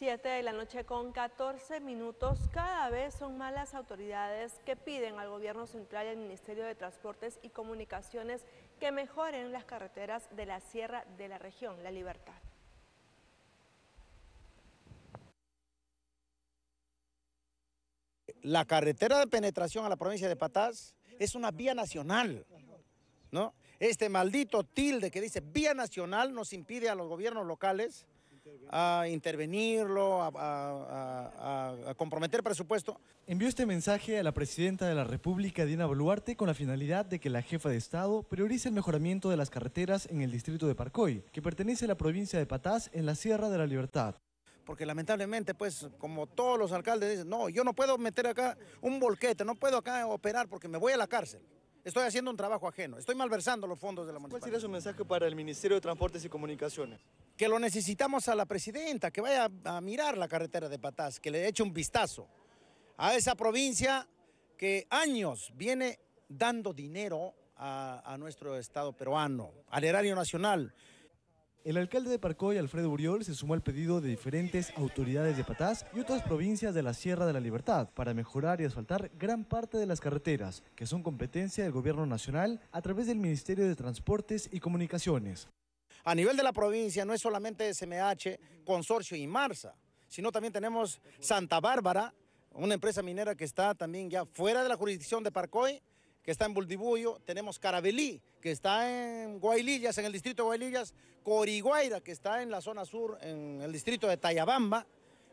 7 de la noche con 14 minutos. Cada vez son más las autoridades que piden al gobierno central y al Ministerio de Transportes y Comunicaciones que mejoren las carreteras de la sierra de la región, La Libertad. La carretera de penetración a la provincia de Patás es una vía nacional, ¿no? Este maldito tilde que dice vía nacional nos impide a los gobiernos locales a intervenirlo, a, comprometer presupuesto. Envió este mensaje a la presidenta de la República, Dina Boluarte, con la finalidad de que la jefa de Estado priorice el mejoramiento de las carreteras en el distrito de Parcoy, que pertenece a la provincia de Patás, en la Sierra de la Libertad. Porque lamentablemente, pues, como todos los alcaldes dicen, no, yo no puedo meter acá un volquete, no puedo acá operar porque me voy a la cárcel. Estoy haciendo un trabajo ajeno, estoy malversando los fondos de la municipalidad. ¿Cuál sería su mensaje para el Ministerio de Transportes y Comunicaciones? Que lo necesitamos a la presidenta, que vaya a mirar la carretera de Patás, que le eche un vistazo a esa provincia que años viene dando dinero a, a nuestro Estado peruano, al erario nacional. El alcalde de Parcoy, Alfredo Uriol, se sumó al pedido de diferentes autoridades de Patás y otras provincias de la Sierra de la Libertad para mejorar y asfaltar gran parte de las carreteras, que son competencia del gobierno nacional a través del Ministerio de Transportes y Comunicaciones. A nivel de la provincia no es solamente SMH, Consorcio y Marsa, sino también tenemos Santa Bárbara, una empresa minera que está también ya fuera de la jurisdicción de Parcoy, que está en Buldibullo, tenemos Carabelí, que está en Guaylillas, en el distrito de Guaylillas, Coriguaira, que está en la zona sur, en el distrito de Tayabamba.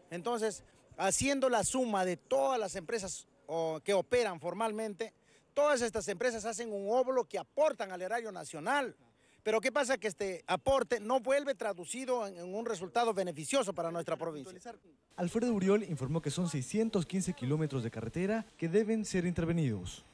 Entonces, haciendo la suma de todas las empresas que operan formalmente, todas estas empresas hacen un óvulo que aportan al erario nacional. Pero ¿qué pasa? Que este aporte no vuelve traducido en, un resultado beneficioso para nuestra provincia. Alfredo Uriol informó que son 615 kilómetros de carretera que deben ser intervenidos.